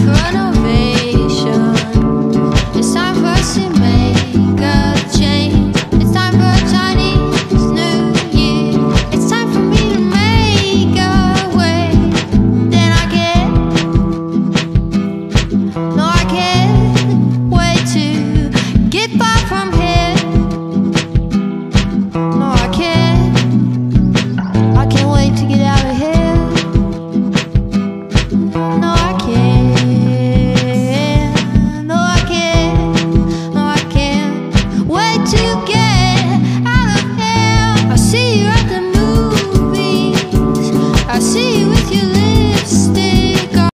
run away see